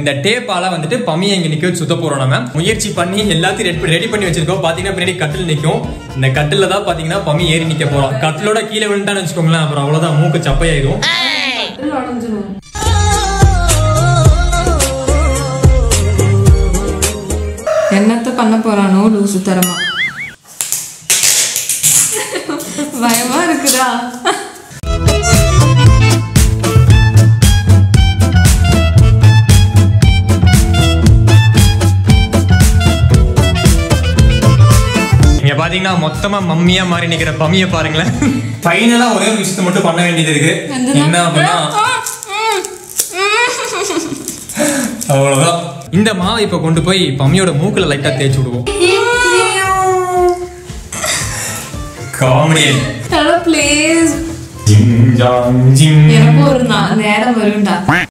இந்த டேப்பால வந்துட்டு பம்மியை இங்க நிக்க வச்சு சுத்த போறோம் நம்ம. முயற்சி பண்ணி எல்லாத்தையும் ரெடி ரெடி பண்ணி வச்சிருக்கோம். பாத்தீங்கன்னா பின்னாடி கட்டில் நிக்கும். இந்த கட்டில தான் பாத்தீங்கன்னா பம்மி ஏறி நிக்க போறோம். கட்டிலோட கீழே விழுந்தான்னு வச்சுக்கோங்களேன். அப்புறம் அவ்வளவுதான். மூக்கு சப்பையாயிரும். என்னத்த பண்ண போறானோ லூசு தரமா. பயமா இருக்குதா? இங்க பாத்தீங்கன்னா மொத்தமா மம்மியா மாறி நிக்கிற பம்மிய பாருங்களேன். ஃபைனலா ஒரே ஒரு விஷயத்தை மட்டும் பண்ண வேண்டியது இருக்கு. என்ன அப்படின்னா அவ்வளவுதான். இந்த மாவை இப்ப கொண்டு போய் பம்மியோட மூக்குல லைட்டா தேய்ச்சி விடுவோம். காமெடி ஹலோ ப்ளீஸ் ஜிங் ஜாங் ஜிங் எனக்கு ஒரு நேரம் வரும்டா.